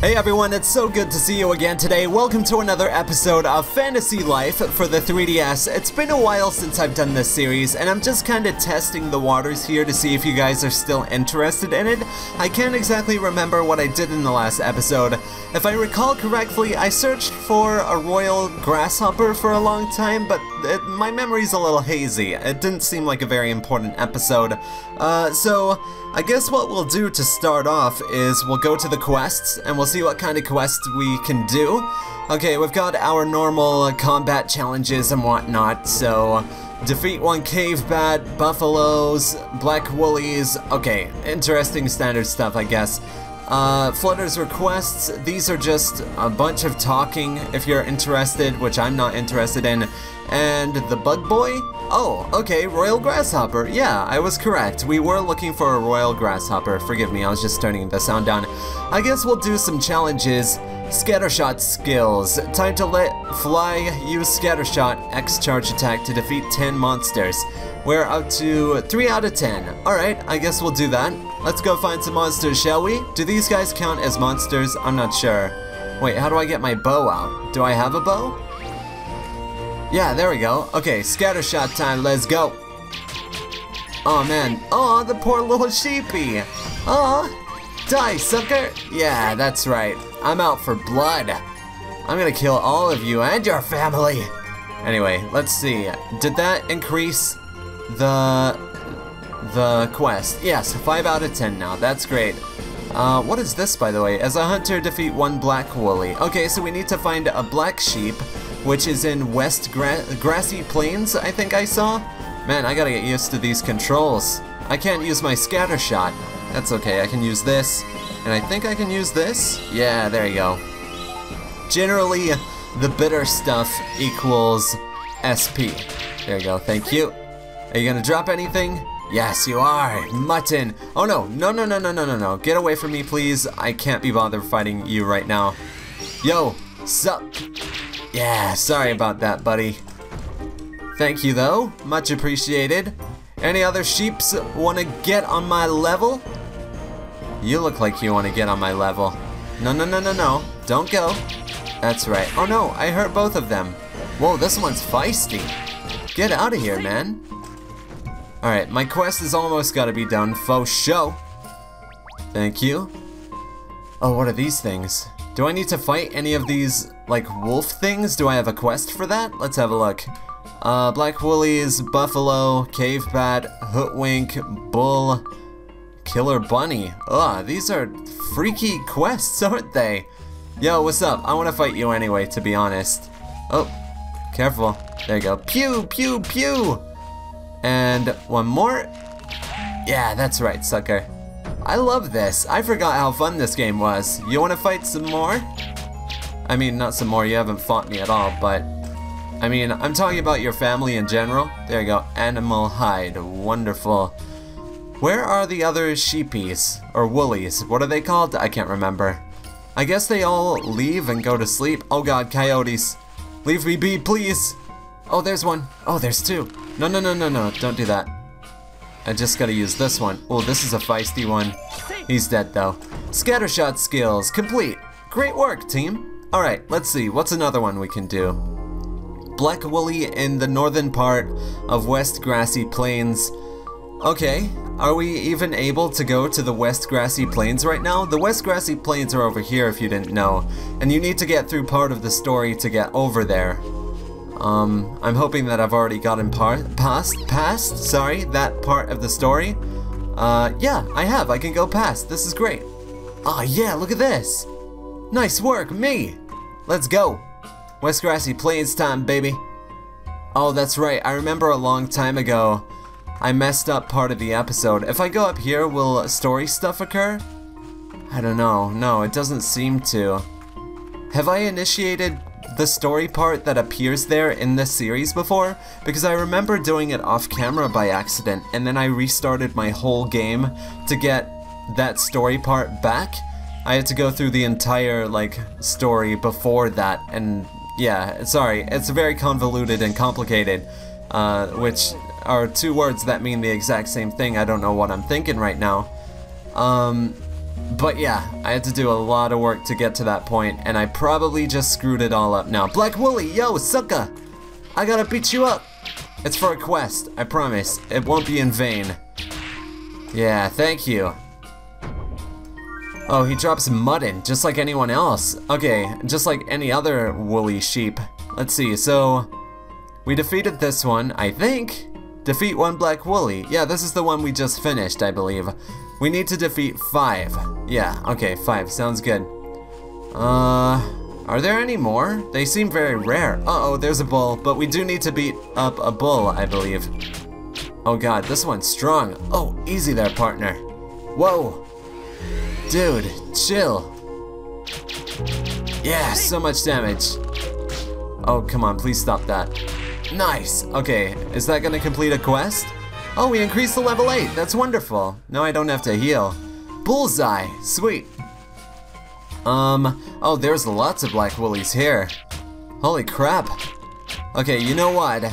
Hey everyone, it's so good to see you again today. Welcome to another episode of Fantasy Life for the 3DS. It's been a while since I've done this series, and I'm just kind of testing the waters here to see if you guys are still interested in it. I can't exactly remember what I did in the last episode. If I recall correctly, I searched for a royal grasshopper for a long time, but it, my memory's a little hazy. It didn't seem like a very important episode. Uh, so, I guess what we'll do to start off is we'll go to the quests, and we'll see what kind of quests we can do. Okay, we've got our normal uh, combat challenges and whatnot, so defeat one cave bat, buffaloes, black woolies, okay, interesting standard stuff I guess. Uh, Flutter's requests, these are just a bunch of talking if you're interested, which I'm not interested in. And the Bug Boy? Oh, okay, Royal Grasshopper. Yeah, I was correct. We were looking for a Royal Grasshopper. Forgive me, I was just turning the sound down. I guess we'll do some challenges. Scattershot skills. Time to let fly, use Scattershot, X charge attack to defeat 10 monsters. We're up to 3 out of 10. Alright, I guess we'll do that. Let's go find some monsters, shall we? Do these guys count as monsters? I'm not sure. Wait, how do I get my bow out? Do I have a bow? Yeah, there we go. Okay, scattershot time, let's go. Oh man, oh, the poor little sheepy. Oh, die, sucker. Yeah, that's right. I'm out for blood. I'm gonna kill all of you and your family. Anyway, let's see. Did that increase the the quest? Yes, 5 out of 10 now. That's great. Uh, what is this, by the way? As a hunter, defeat one black woolly. Okay, so we need to find a black sheep, which is in West Gra Grassy Plains, I think I saw. Man, I gotta get used to these controls. I can't use my scatter shot. That's okay, I can use this. And I think I can use this? Yeah, there you go. Generally, the bitter stuff equals SP. There you go, thank you. Are you gonna drop anything? Yes, you are! Mutton! Oh no, no, no, no, no, no, no, no. Get away from me, please. I can't be bothered fighting you right now. Yo, sup? Yeah, sorry about that, buddy. Thank you, though. Much appreciated. Any other sheeps want to get on my level? You look like you want to get on my level. No, no, no, no, no. Don't go. That's right. Oh no, I hurt both of them. Whoa, this one's feisty. Get out of here, man. Alright, my quest is almost gotta be done. Faux show. Thank you. Oh, what are these things? Do I need to fight any of these, like, wolf things? Do I have a quest for that? Let's have a look. Uh, Black Woolies, Buffalo, Cave Bat, Hootwink, Bull, Killer Bunny. Ugh, these are freaky quests, aren't they? Yo, what's up? I want to fight you anyway, to be honest. Oh, careful. There you go. Pew, pew, pew! And one more. Yeah, that's right, sucker. I love this. I forgot how fun this game was. You want to fight some more? I mean, not some more. You haven't fought me at all, but... I mean, I'm talking about your family in general. There you go. Animal hide. Wonderful. Where are the other sheepies? Or woolies? What are they called? I can't remember. I guess they all leave and go to sleep. Oh god, coyotes. Leave me be, please. Oh, there's one. Oh, there's two. No, no, no, no, no. Don't do that. I just gotta use this one. Oh, this is a feisty one. He's dead, though. Scattershot skills. Complete. Great work, team. Alright, let's see. What's another one we can do? Black Woolly in the northern part of West Grassy Plains. Okay, are we even able to go to the West Grassy Plains right now? The West Grassy Plains are over here if you didn't know, and you need to get through part of the story to get over there. Um, I'm hoping that I've already gotten part past, past, sorry, that part of the story. Uh, yeah, I have, I can go past, this is great. Oh yeah, look at this. Nice work, me. Let's go. West Grassy Plains time, baby. Oh, that's right, I remember a long time ago, I messed up part of the episode. If I go up here, will story stuff occur? I don't know. No, it doesn't seem to. Have I initiated the story part that appears there in this series before? Because I remember doing it off camera by accident, and then I restarted my whole game to get that story part back. I had to go through the entire, like, story before that, and yeah, sorry, it's very convoluted and complicated, uh, which are two words that mean the exact same thing. I don't know what I'm thinking right now. Um, But yeah, I had to do a lot of work to get to that point, and I probably just screwed it all up now. Black Wooly, yo, sucker! I gotta beat you up! It's for a quest, I promise. It won't be in vain. Yeah, thank you. Oh, he drops mutton, just like anyone else. Okay, just like any other woolly sheep. Let's see, so... We defeated this one, I think. Defeat one black woolly. Yeah, this is the one we just finished, I believe. We need to defeat five. Yeah, okay, five, sounds good. Uh, are there any more? They seem very rare. Uh-oh, there's a bull, but we do need to beat up a bull, I believe. Oh god, this one's strong. Oh, easy there, partner. Whoa. Dude, chill. Yeah, so much damage. Oh, come on, please stop that. Nice. Okay, is that gonna complete a quest? Oh, we increased the level 8. That's wonderful. No, I don't have to heal. Bullseye. Sweet. Um, oh, there's lots of black woolies here. Holy crap. Okay, you know what?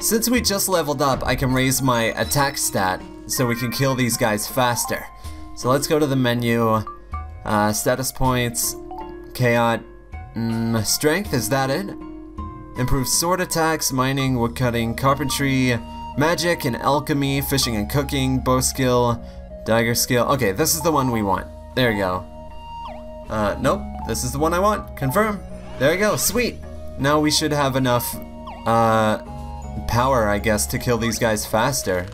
Since we just leveled up, I can raise my attack stat so we can kill these guys faster. So let's go to the menu. Uh, status points, chaos, mm, strength, is that it? Improve sword attacks, mining, woodcutting, carpentry, magic and alchemy, fishing and cooking, bow skill, dagger skill. Okay, this is the one we want. There you go. Uh, nope, this is the one I want. Confirm. There you go, sweet. Now we should have enough, uh, power, I guess, to kill these guys faster.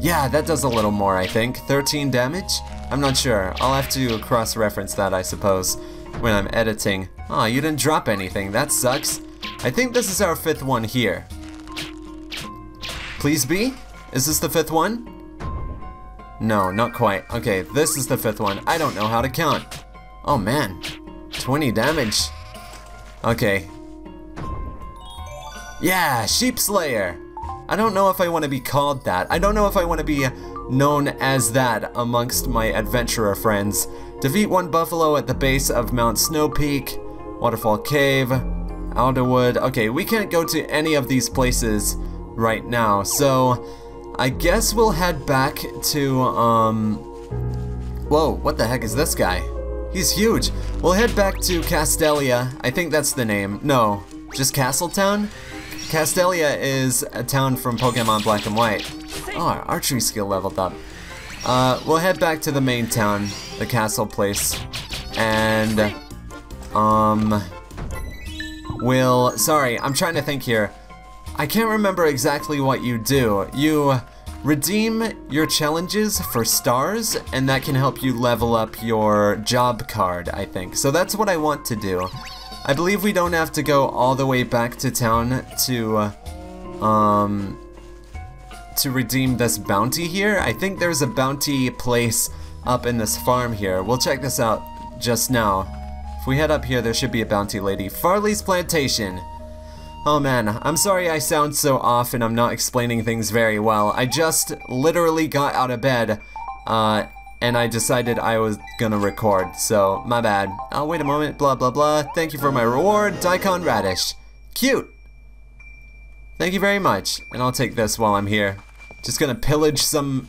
Yeah, that does a little more, I think. 13 damage? I'm not sure. I'll have to cross-reference that, I suppose, when I'm editing. Aw, oh, you didn't drop anything. That sucks. I think this is our fifth one here. Please be? Is this the fifth one? No, not quite. Okay, this is the fifth one. I don't know how to count. Oh man, 20 damage. Okay. Yeah, Sheep Slayer. I don't know if I want to be called that. I don't know if I want to be known as that amongst my adventurer friends. Defeat one buffalo at the base of Mount Snow Peak, Waterfall Cave, Alderwood. Okay, we can't go to any of these places right now, so I guess we'll head back to, um... Whoa, what the heck is this guy? He's huge. We'll head back to Castelia. I think that's the name. No, just Castletown? Castelia is a town from Pokemon Black and White. Oh, archery skill leveled up. Uh, we'll head back to the main town, the castle place, and, um, we'll, sorry, I'm trying to think here. I can't remember exactly what you do. You redeem your challenges for stars, and that can help you level up your job card, I think. So that's what I want to do. I believe we don't have to go all the way back to town to, um, to redeem this bounty here. I think there's a bounty place up in this farm here. We'll check this out just now If we head up here, there should be a bounty lady. Farley's Plantation. Oh man, I'm sorry I sound so off and I'm not explaining things very well. I just literally got out of bed, uh, and I decided I was gonna record, so my bad. Oh, wait a moment, blah blah blah. Thank you for my reward, Daikon Radish. Cute! Thank you very much, and I'll take this while I'm here. Just gonna pillage some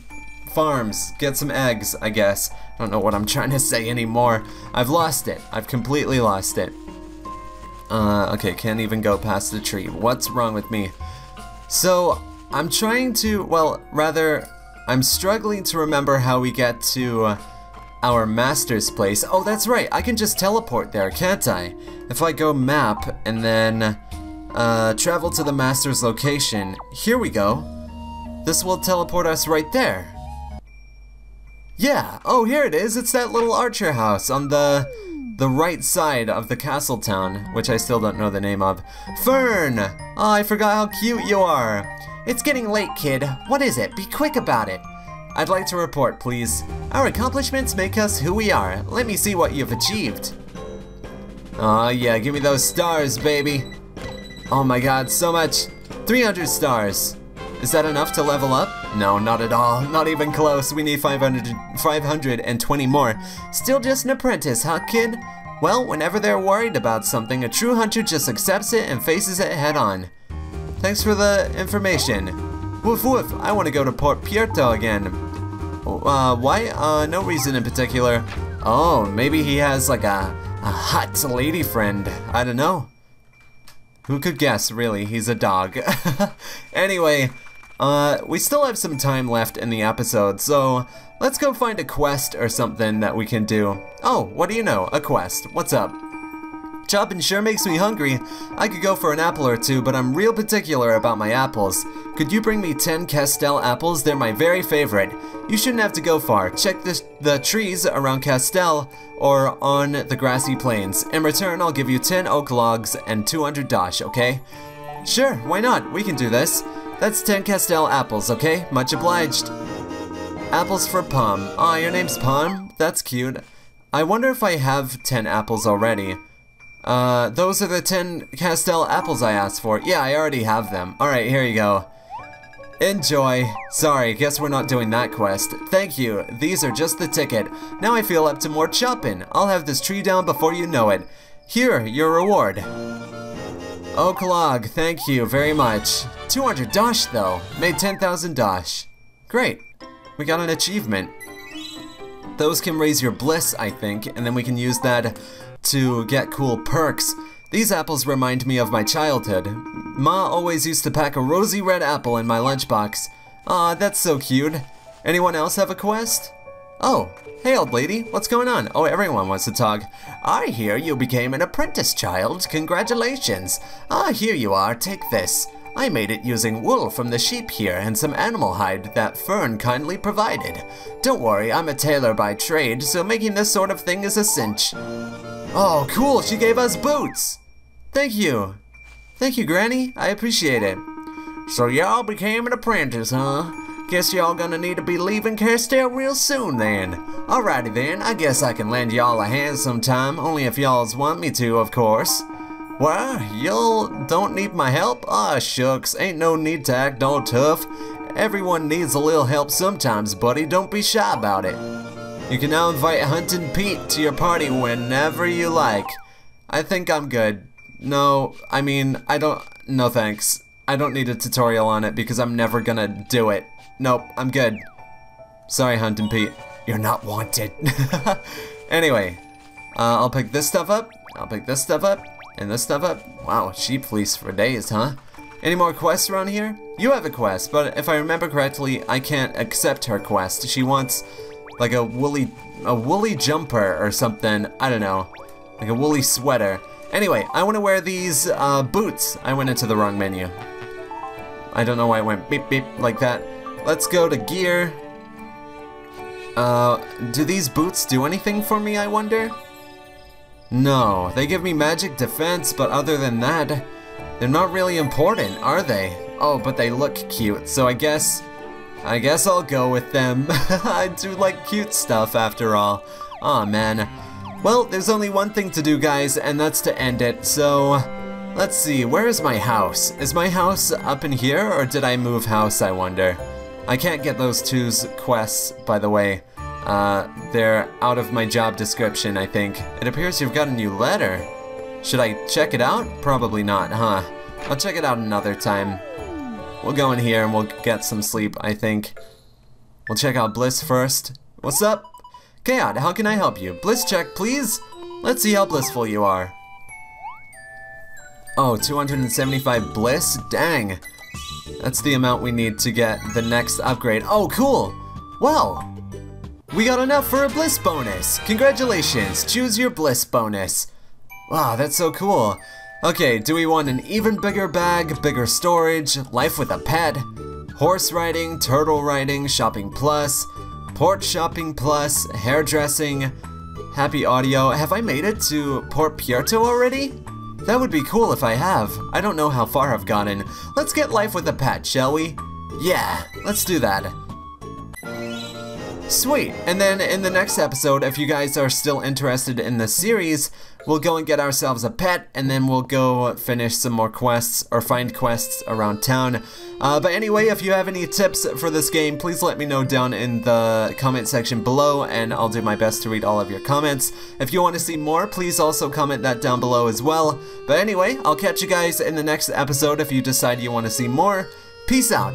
farms, get some eggs, I guess. I don't know what I'm trying to say anymore. I've lost it. I've completely lost it. Uh, okay, can't even go past the tree. What's wrong with me? So, I'm trying to, well, rather, I'm struggling to remember how we get to uh, our master's place. Oh, that's right, I can just teleport there, can't I? If I go map and then uh, travel to the master's location, here we go. This will teleport us right there. Yeah, oh here it is, it's that little archer house on the the right side of the castle town, which I still don't know the name of. Fern! Oh, I forgot how cute you are. It's getting late, kid. What is it? Be quick about it. I'd like to report, please. Our accomplishments make us who we are. Let me see what you've achieved. Oh yeah, give me those stars, baby. Oh my god, so much. 300 stars. Is that enough to level up? No, not at all. Not even close. We need 500, 520 more. Still just an apprentice, huh, kid? Well, whenever they're worried about something, a true hunter just accepts it and faces it head on. Thanks for the information. Woof woof, I want to go to Port Puerto again. Uh, why? Uh, no reason in particular. Oh, maybe he has like a, a hot lady friend. I don't know. Who could guess, really? He's a dog. anyway, uh, we still have some time left in the episode, so let's go find a quest or something that we can do. Oh, what do you know? A quest. What's up? Chopping sure makes me hungry. I could go for an apple or two, but I'm real particular about my apples. Could you bring me 10 Castele apples? They're my very favorite. You shouldn't have to go far. Check the, the trees around Castele or on the grassy plains. In return, I'll give you 10 oak logs and 200 dosh, okay? Sure, why not? We can do this. That's 10 Castele apples, okay? Much obliged. Apples for Palm. Aw, oh, your name's Palm? That's cute. I wonder if I have 10 apples already. Uh, those are the 10 Castele apples I asked for. Yeah, I already have them. Alright, here you go. Enjoy. Sorry, guess we're not doing that quest. Thank you. These are just the ticket. Now I feel up to more chopping. I'll have this tree down before you know it. Here, your reward. Oak log, thank you very much. 200 dosh though. Made 10,000 dosh. Great. We got an achievement. Those can raise your bliss, I think, and then we can use that to get cool perks. These apples remind me of my childhood. Ma always used to pack a rosy red apple in my lunchbox. Aw, that's so cute. Anyone else have a quest? Oh, hey old lady, what's going on? Oh, everyone wants to talk. I hear you became an apprentice child. Congratulations. Ah, here you are, take this. I made it using wool from the sheep here and some animal hide that Fern kindly provided. Don't worry, I'm a tailor by trade, so making this sort of thing is a cinch. Oh, cool, she gave us boots! Thank you. Thank you, Granny. I appreciate it. So y'all became an apprentice, huh? Guess y'all gonna need to be leaving Castele real soon then. Alrighty then, I guess I can lend y'all a hand sometime, only if y'alls want me to, of course. Well, y'all don't need my help? Ah, shucks, ain't no need to act all tough. Everyone needs a little help sometimes, buddy, don't be shy about it. You can now invite Hunting Pete to your party whenever you like. I think I'm good. No, I mean, I don't, no thanks. I don't need a tutorial on it because I'm never gonna do it. Nope, I'm good. Sorry, Hunting Pete. You're not wanted. anyway, uh, I'll pick this stuff up, I'll pick this stuff up, and this stuff up. Wow, sheep fleece for days, huh? Any more quests around here? You have a quest, but if I remember correctly, I can't accept her quest. She wants like a woolly, a woolly jumper or something. I don't know, like a woolly sweater. Anyway, I want to wear these uh, boots. I went into the wrong menu. I don't know why I went beep beep like that. Let's go to gear. Uh, do these boots do anything for me, I wonder? No, they give me magic defense, but other than that, they're not really important, are they? Oh, but they look cute, so I guess I guess I'll go with them. I do like cute stuff after all. Aw, oh, man. Well, there's only one thing to do, guys, and that's to end it, so... Let's see, where is my house? Is my house up in here, or did I move house, I wonder? I can't get those two quests, by the way. Uh, they're out of my job description, I think. It appears you've got a new letter. Should I check it out? Probably not, huh? I'll check it out another time. We'll go in here and we'll get some sleep, I think. We'll check out Bliss first. What's up? Chaot, how can I help you? Bliss check, please? Let's see how blissful you are. Oh, 275 bliss? Dang. That's the amount we need to get the next upgrade. Oh, cool! Well, we got enough for a bliss bonus! Congratulations, choose your bliss bonus. Wow, that's so cool. Okay, do we want an even bigger bag, bigger storage, life with a pet, horse riding, turtle riding, shopping plus, port shopping plus, hairdressing, happy audio. Have I made it to Port Puerto already? That would be cool if I have. I don't know how far I've gotten. Let's get life with a pet, shall we? Yeah, let's do that. Sweet, and then in the next episode, if you guys are still interested in the series, we'll go and get ourselves a pet, and then we'll go finish some more quests, or find quests around town. Uh, but anyway, if you have any tips for this game, please let me know down in the comment section below, and I'll do my best to read all of your comments. If you want to see more, please also comment that down below as well. But anyway, I'll catch you guys in the next episode if you decide you want to see more. Peace out.